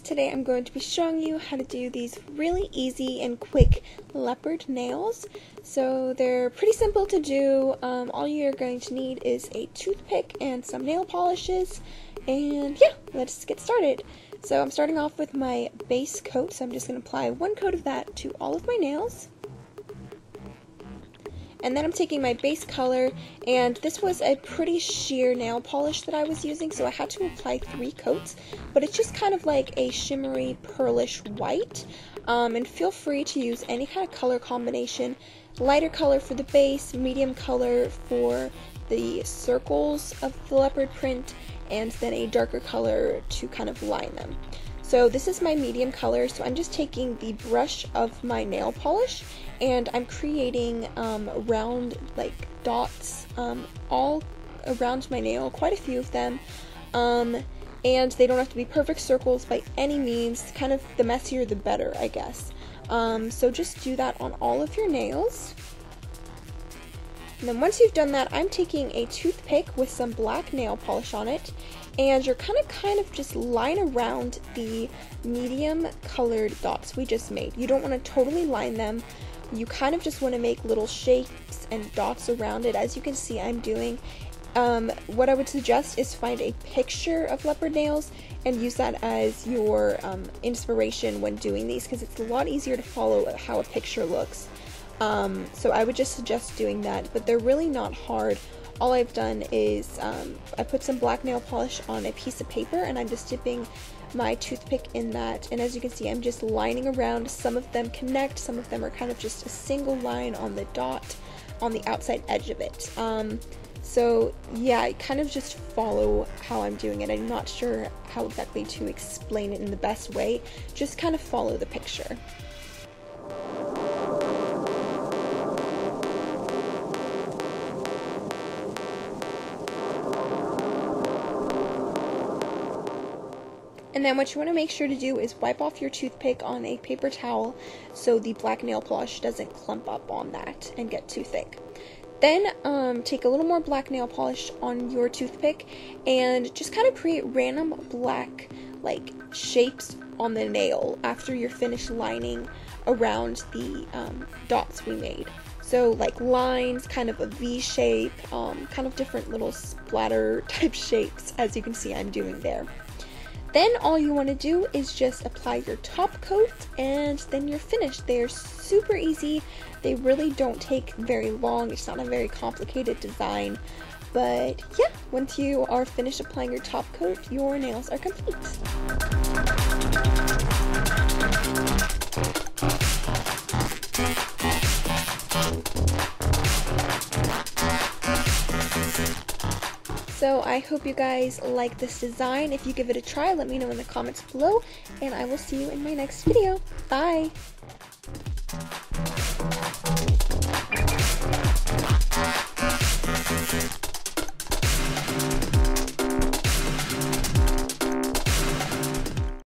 today I'm going to be showing you how to do these really easy and quick leopard nails. So they're pretty simple to do. Um, all you're going to need is a toothpick and some nail polishes. And yeah, let's get started. So I'm starting off with my base coat, so I'm just going to apply one coat of that to all of my nails. And then I'm taking my base color, and this was a pretty sheer nail polish that I was using, so I had to apply three coats, but it's just kind of like a shimmery, pearlish white. Um, and feel free to use any kind of color combination. Lighter color for the base, medium color for the circles of the leopard print, and then a darker color to kind of line them. So this is my medium color, so I'm just taking the brush of my nail polish and I'm creating um, round like dots um, all around my nail, quite a few of them. Um, and they don't have to be perfect circles by any means, kind of the messier the better, I guess. Um, so just do that on all of your nails. And then once you've done that, I'm taking a toothpick with some black nail polish on it, and you're kind of kind of just line around the medium colored dots we just made. You don't want to totally line them. You kind of just want to make little shapes and dots around it, as you can see I'm doing. Um, what I would suggest is find a picture of leopard nails and use that as your um, inspiration when doing these because it's a lot easier to follow how a picture looks. Um, so I would just suggest doing that, but they're really not hard. All I've done is um, I put some black nail polish on a piece of paper and I'm just dipping my toothpick in that. And as you can see I'm just lining around. Some of them connect some of them are kind of just a single line on the dot on the outside edge of it. Um, so yeah I kind of just follow how I'm doing it. I'm not sure how exactly to explain it in the best way. Just kind of follow the picture And then what you want to make sure to do is wipe off your toothpick on a paper towel so the black nail polish doesn't clump up on that and get too thick. Then um, take a little more black nail polish on your toothpick and just kind of create random black like shapes on the nail after you're finished lining around the um, dots we made. So like lines, kind of a V shape, um, kind of different little splatter type shapes as you can see I'm doing there. Then all you want to do is just apply your top coat and then you're finished. They're super easy. They really don't take very long. It's not a very complicated design. But yeah, once you are finished applying your top coat, your nails are complete. So I hope you guys like this design. If you give it a try, let me know in the comments below, and I will see you in my next video. Bye!